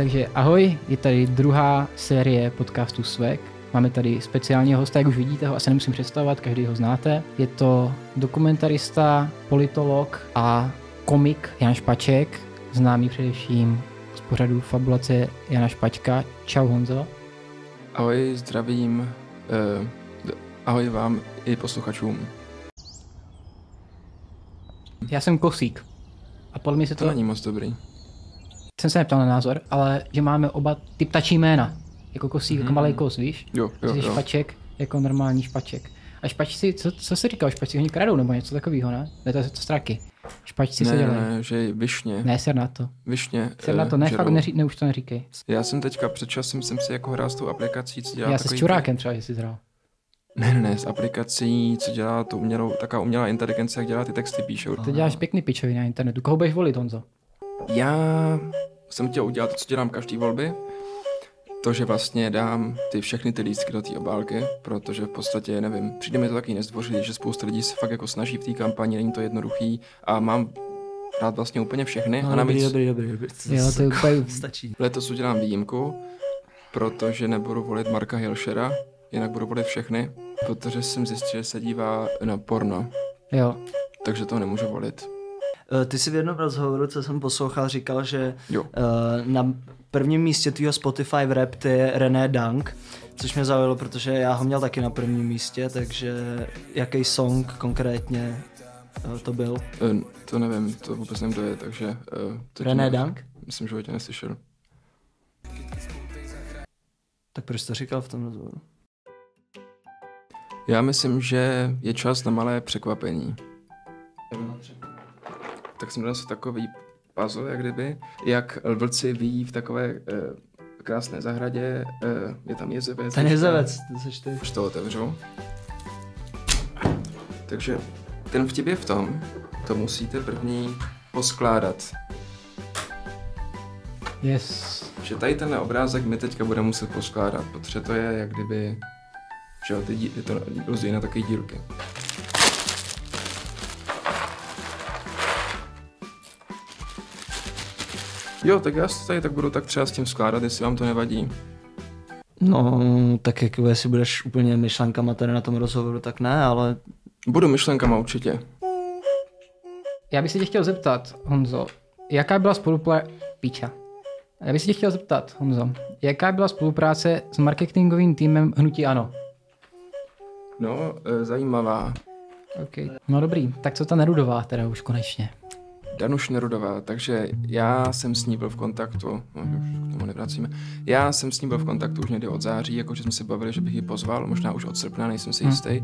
Takže ahoj, je tady druhá série podcastu Svek. Máme tady speciálního hosta, jak už vidíte, ho asi nemusím představovat, každý ho znáte. Je to dokumentarista, politolog a komik Jan Špaček, známý především z pořadu Fabulace Jana Špačka. Čau Honzo. Ahoj, zdravím. Uh, ahoj vám i posluchačům. Já jsem Kosík. A podle mě se to... To není moc dobrý. Jsem se neptal na názor, ale že máme oba ty ptačí jména. Jako Kosík, mm. jako malý kos, víš? Jo, jo, Jsi jo. Špaček, jako normální Špaček. A špačci, co, co jsi říkal, špačci oni kradou nebo něco takového, ne? Ne, to je to straky. Špačci se Ne, dělají. ne, že višně. Ne, ser na to. Višně. Ser na eh, to, ne, žerou. fakt neří, ne, už to neříkej. Já jsem teďka před časem jsem si jako hrál s tou aplikací, co dělá Já se s čurákem třeba, že jsi zhrál. Ne, ne, ne, s aplikací, co dělá tu umělou, taková umělá inteligence, jak dělá ty texty píšou. Ty děláš pěkný pičový na internetu. Koho budeš volit, Honzo? Já jsem chtěl udělat to, co dělám každý volby, to, že vlastně dám ty všechny ty lístky do té obálky, protože v podstatě, nevím, přijde mi to taky nezdvořilý, že spousta lidí se fakt jako snaží v té kampani, není to jednoduchý a mám rád vlastně úplně všechny a navíc dobrý, dobrý, dobrý. Jo, to je úplně... Stačí. letos udělám výjimku, protože nebudu volit Marka Hilšera, jinak budu volit všechny, protože jsem zjistil, že se dívá na porno, Jo. takže to nemůžu volit. Eh, Ty jsi v jednom rozhovoru, co jsem poslouchal, říkal, že Jo. eh, na prvním místě tvýho Spotify v rap je René Dank, což mě zaujalo, protože já ho měl taky na prvním místě, takže jaký song konkrétně eh, to byl? To nevím, to vůbec nevím, kdo je, takže... to René tím- Dank? Myslím, že ho tě neslyšel. Tak proč to říkal v tom rozhovoru? Já myslím, že je čas na malé překvapení. Tak jsem dal takový puzzle, jak kdyby, jak vlci vyjí v takové eh, krásné zahradě, eh, je tam jezevec. Ten jezevec, to jsi ty. Už to otevřu. Takže ten vtip je v tom, to musíte první poskládat. Yes. Že tady tenhle obrázek my teďka budeme muset poskládat, protože to je jak kdyby, že jo, ty dí, je to na takové dílky. Jo, tak já si tady tak budu tak třeba s tím skládat, jestli vám to nevadí. No, tak jako jestli budeš úplně myšlenkama tady na tom rozhovoru, tak ne, ale Budu myšlenkama určitě. Já bych se tě chtěl zeptat, Honzo, jaká byla spolupráce... Píča. Já bych se tě chtěl zeptat, Honzo, jaká byla spolupráce s marketingovým týmem Hnutí Ano? No, e, zajímavá. Okay. No dobrý, tak co ta Nerudová teda už konečně? Danuš Nerudová, takže já jsem s ní byl v kontaktu, no, už k tomu nevracíme, já jsem s ní byl v kontaktu už někdy od září, jakože jsme se bavili, že bych ji pozval, možná už od srpna, nejsem si jistý.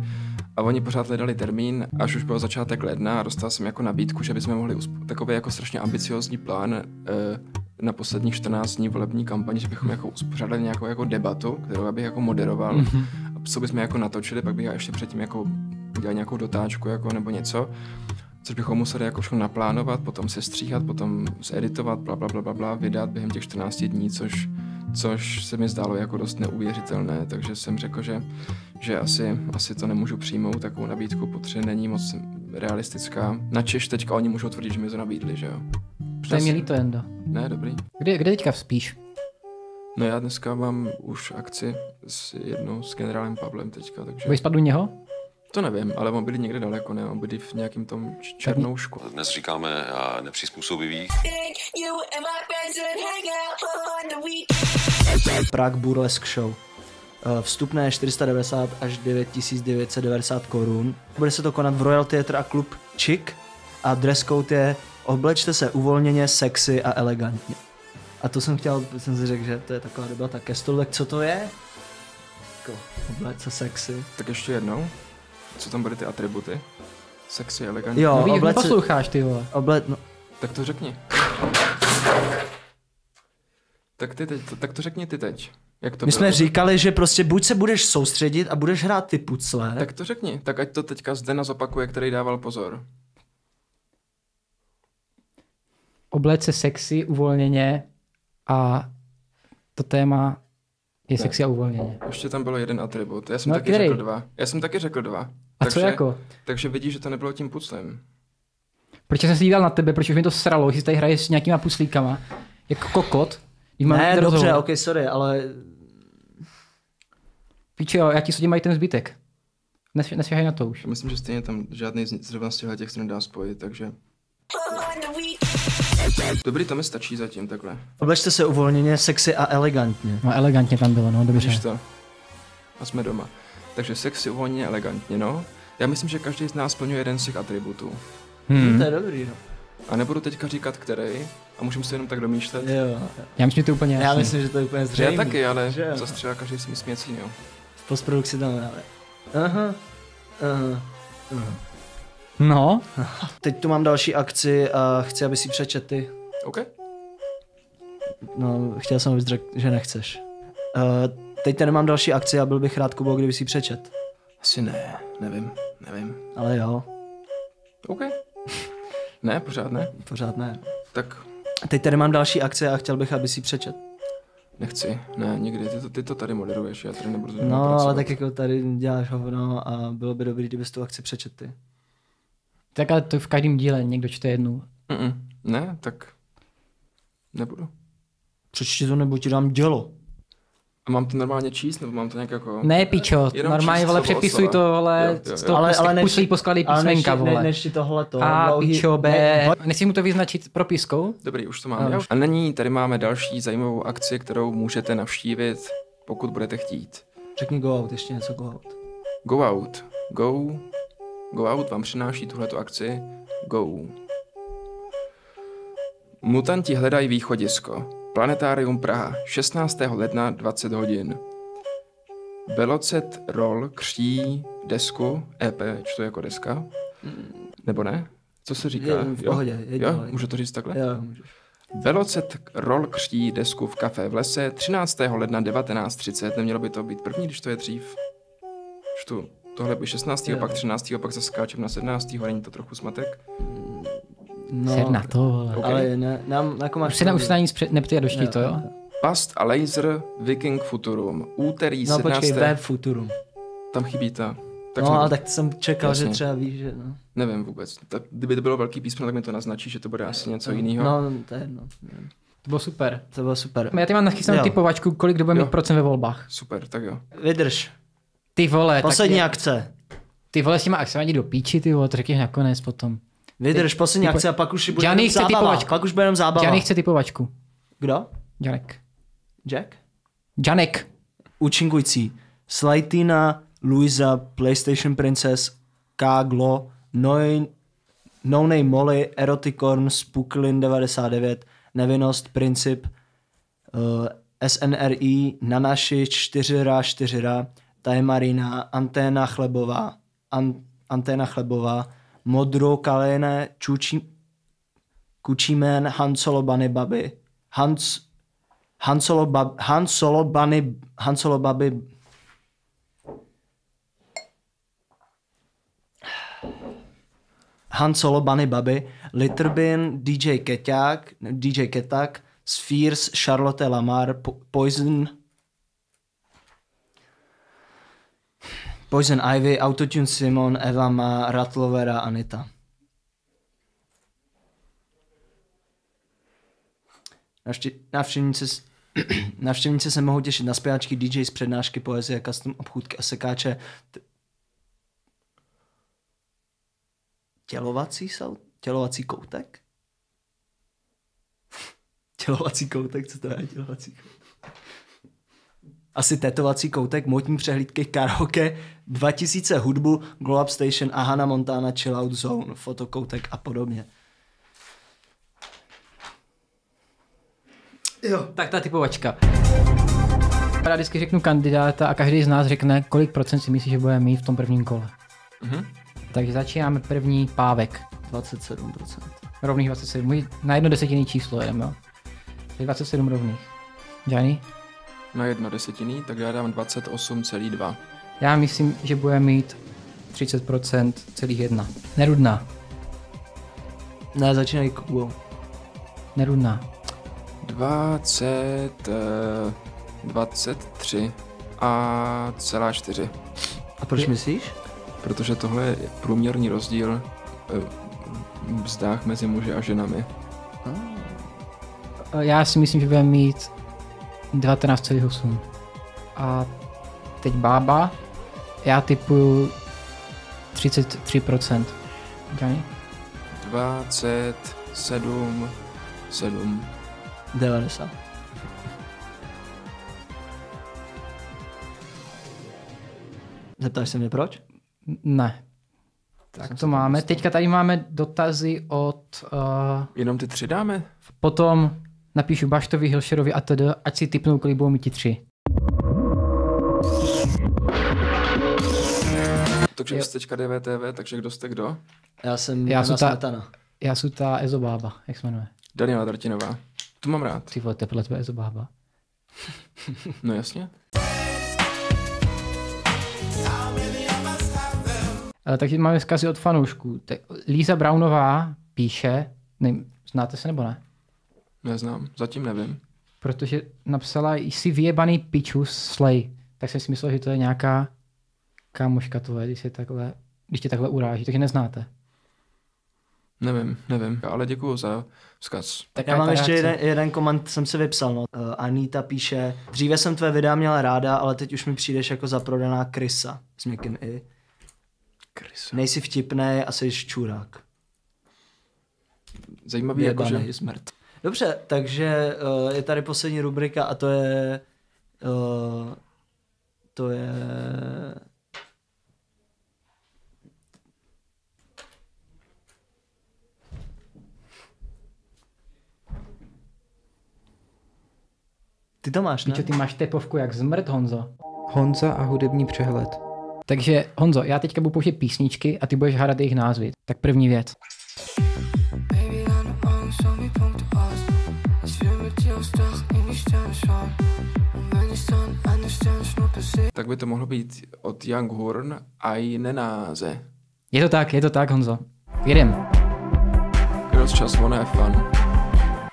A oni pořád hledali termín, až už byl začátek ledna a dostal jsem jako nabídku, že bychom mohli usp- takový jako strašně ambiciozní plán e, na posledních 14 dní volební kampaně, že bychom jako uspořádali nějakou jako debatu, kterou bych jako moderoval. A co bychom jako natočili, pak bych já ještě předtím jako udělal nějakou dotáčku jako nebo něco což bychom museli jako všechno naplánovat, potom se stříhat, potom zeditovat, bla, bla, bla, bla, bla, vydat během těch 14 dní, což, což se mi zdálo jako dost neuvěřitelné, takže jsem řekl, že, že asi, asi to nemůžu přijmout, takovou nabídku, protože není moc realistická. Na Češ teďka oni můžou tvrdit, že mi to nabídli, že jo? To je mi líto, Jendo. Ne, dobrý. Kde, kde teďka spíš? No já dneska mám už akci s jednou s generálem Pavlem teďka, takže Budeš spát u něho? To nevím, ale on byli někde daleko, ne? On byli v nějakém tom černoušku. Dnes říkáme a nepřizpůsobivých. Prague Burlesque Show. Eh, Vstupné je 490 až 9990 korun. Bude se to konat v Royal Theatre a klub Chick a dress code je oblečte se uvolněně, sexy a elegantně. A to jsem chtěl, jsem si řekl, že to je taková debata ke stolu, tak co to je? Jako, se sexy. Tak ještě jednou. Co tam byly ty atributy? Sexy, elegantní. Jo, No, vidíš, obleč se, posloucháš, ty vole. oble, no, Tak to řekni. Tak, ty teď, tak to řekni ty teď. Jak to my bylo? jsme říkali, že prostě buď se budeš soustředit a budeš hrát ty pucle, Tak to řekni. Tak ať to teďka Zdena zopakuje, který dával pozor. Obléct se sexy, uvolněně a to téma je sexy a uvolněně. Ještě tam bylo jeden atribut. Já jsem No, taky který? řekl dva. Já jsem taky řekl dva. A co jako? Takže vidíš, že to nebylo tím puclem. Proč jsem se díval na tebe, proč už mi to sralo, že jsi tady hraješ s nějakýma puslíkama, jako kokot, Ne, dobře, rozhovor. ok, sorry, ale Pičo, já ti sudím mají ten zbytek. Nes, nesvěhaj na to už. Já myslím, že stejně tam žádný z zrovna z těch se nedá spojit, takže... Dobrý, to mi stačí zatím takhle. oblečte se uvolněně, sexy a elegantně. No elegantně tam bylo, no dobře. Vidíš to? A jsme doma. Takže sexy, uvolněně, elegantně, no. Já myslím, že každý z nás splňuje jeden z těch atributů. Hmm. To je dobrý, no. A nebudu teďka říkat, který, a můžeme se jenom tak domýšlet. Jo, jo. Já myslím, že to je úplně Já jasný. myslím, že to je úplně zřejmé. já taky, ale Že zase třeba každý si myslí něco jiného. V postprodukci tam dáme. Aha. Aha. Aha. No, Teď tu mám další akci a chci, aby si přečet ty. OK? No, chtěl jsem, abys řekl, že nechceš. Uh, teď tady mám další akci a byl bych rád, Kubo, kdyby si přečet. Asi ne, nevím, nevím. Ale jo, OK. Ne, pořád ne. pořád ne. Tak Teď tady mám další akce a chtěl bych, aby si přečet. nechci, ne, nikdy, ty to, ty to tady moderuješ, já tady nebudu No, pracovat. ale tak jako tady děláš hovno a bylo by dobrý, kdybys tu akci přečet ty. tak ale to v každém díle někdo čte jednu. Mm-mm. Ne, tak nebudu. Přečti to, nebo ti dám dělo. A mám to normálně číst, nebo mám to nějak jako... Ne, pičo, Jenom normálně, číst vole, přepisuj to, vole, Jo, jo, jo. toho Ale- prostě ale než- puslí písmenka, ne, vole. než ti tohleto. A, dlouhý- pičo, B. ne- Nechci mu to vyznačit propiskou? Dobrý, už to mám. Ano. Já už. A nyní tady máme další zajímavou akci, kterou můžete navštívit, pokud budete chtít. Řekni go out, ještě něco go out. Go out. Go. Go out vám přináší tuhleto akci. Go. Mutanti hledají východisko. Planetárium Praha, 16. ledna 20 hodin. Velocet Roll křtí desku, EP, čtu jako deska, nebo ne? Co se říká? Je, v pohodě, jo? dělej. Můžu to říct takhle? Jo, můžeš. Velocet Roll křtí desku v kafe v lese 13. ledna 19.30. Nemělo by to být první, když to je dřív. Čtu. Tohle by 16. Jo. pak 13. pak zaskáčem na 17. není to trochu smatek? No, Ser na to, vole. Ok. ale ne, nám, jako máš... Už se na, už se na nic pře- neptej a doští to, jo? Past a laser Viking Futurum. Úterý No 17. počkej, web futurum. Tam chybí ta. Tak no, jsem- ale tak jsem čekal, Jasně. že třeba víš, že no. Nevím vůbec. Tak, kdyby to bylo velký písmeno, tak mi to naznačí, že to bude asi něco jiného. No, to je jedno. To bylo super. To bylo super. Já tady mám nachystanou typovačku, kolik kdo bude Jo. mít procent ve volbách. Super, tak jo. Vydrž. Ty vole, Poslední tak akce. ty vole s těma akcemi do píči, ty vole, to řekneš nakonec potom. Vydrž, poslední typo- akce a pak už bude Johnny jenom chce zábava. typovačku. Pak už bude jenom zábava. Janek chce typovačku. Kdo? Janek. Jack? Janek. Účinkující. Slightina, Luisa, PlayStation Princess, Kaglo, Noin, No Name Molly, Eroticorn, Spooklin 99, Nevinnost, Princip, uh, SNRI, Nanaši, 4 4 Tajmarina, Anténa Chlebová, An, Anténa Chlebová, Modro Kalene, Čuči, Kučimen, Han Solo Bunny Baby, Hans, Han Solo, bab, Han Solo Bunny, Han Solo Baby, Han Solo Bunny Baby, Litterbin, DJ Keťák, DJ Ketak, Spheres, Charlotte Lamar, Po- Poison, Poison Ivy, Autotune Simon, Eva Ma, Ratlovera, Anita. Navštěv, návštěvníci, s- návštěvníci se mohou těšit na zpěváčky, DJ z přednášky, poezie, custom obchůdky a sekáče. T- Tělovací jsou? Tělovací koutek? tělovací koutek, co to je tělovací koutek? Asi tetovací koutek, motní přehlídky, karaoke, 2000 hudbu, Glow Up Station a Hannah Montana Chill Out Zone, fotokoutek a podobně. Jo. Tak ta typovačka. Já vždycky řeknu kandidáta a každý z nás řekne, kolik procent si myslí, že bude mít v tom prvním kole. Mhm. Takže začínáme první pávek. 27%. Rovných 27. Můj na jedno desetinný číslo jedem, jo. Takže 27 rovných. Johnny? Na jedno desetiny, tak já dám 28,2. Já myslím, že bude mít 30% celých jedna. Nerudná. Ne, začínají Kubou. Nerudná. 20, eh, 23 a celá 4. A proč Je- myslíš? Protože tohle je průměrný rozdíl eh, v mzdách mezi muži a ženami. Eh, Já si myslím, že bude mít 19,8. A teď bába. Já typuju 33%. Johnny? 27, 7. 90. Zeptáš se mě proč? Ne. Tak to máme. Teďka tady máme dotazy od... Uh, Jenom ty tři dáme? potom napíšu Baštovi, Hilšerovi a td. Ať si typnou, kolik budou mít ti tři. Takže Jo. vy jste teďka DVTV, takže kdo jste kdo? Já jsem Já já jsem ta- Smetana. Já jsem ta Ezobába, jak se jmenuje. Daniela Drtinová. Tu mám rád. Ty vole, to je podle tebe Ezobába. No jasně. Ale takže máme vzkazy od fanoušků. Líza Brownová píše, nevím, znáte se nebo ne? Neznám. Zatím nevím. Protože napsala, jsi vyjebaný pičus slej. Tak jsem si myslel, že to je nějaká kámoška tvoje, když, je takhle, když tě takhle uráží, takže neznáte. Nevím, nevím. Ale děkuju za vzkaz. Tak Já mám ještě jeden, jeden koment, jsem si vypsal. No. Uh, Anita píše, dříve jsem tvé videa měla ráda, ale teď už mi přijdeš jako zaprodaná krysa. S měkkým i. Krys. Nejsi vtipný a jsi čurák. Zajímavý jako, že... Vyjebanej smrt. Dobře, takže uh, je tady poslední rubrika a to je... Uh, to je... Ty to máš, ne? Pičo, ty máš tepovku jak zmrt, Honzo. Honza a hudební přehled. Takže Honzo, já teďka budu pouštět písničky a ty budeš hádat jejich názvy. Tak první věc. Baby, Tak by to mohlo být od Young Horn a i Nenáze. Je to tak, je to tak, Honzo. Jedem. Girls Just Wanna Have Fun.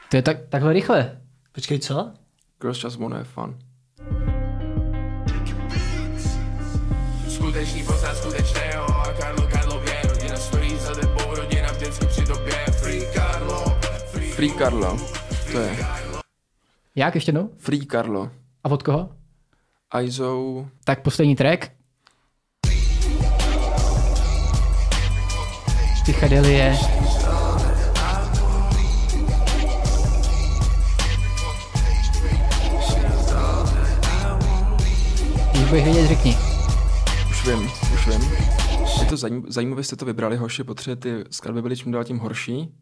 To je tak, takhle rychle. Počkej, co? Girls Just Wanna Have Fun. Skuteční poznat skutečného a Karlo Karlo vě Rodina stojí za tebou, rodina vždycky při tobě Free Karlo, free Free Carlo. To je. Jak ještě jednou? Free Carlo. A od koho? Aizou. Tak poslední track. Psychedelie. Když budeš vědět, řekni. Už vím, už vím. Je to zajím, zajímavé, jste to vybrali, hoši, protože ty skladby byly čím dál tím horší.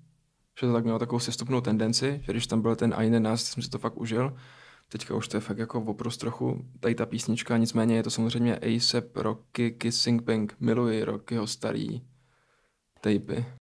Že to tak mělo takovou sestupnou tendenci, že když tam byl ten Aine nás, jsem si to fakt užil. Teďka už to je fakt jako oprost trochu tady ta písnička, nicméně je to samozřejmě ASAP, Rocky, Kissing Pink, miluji Rockyho starý tapy.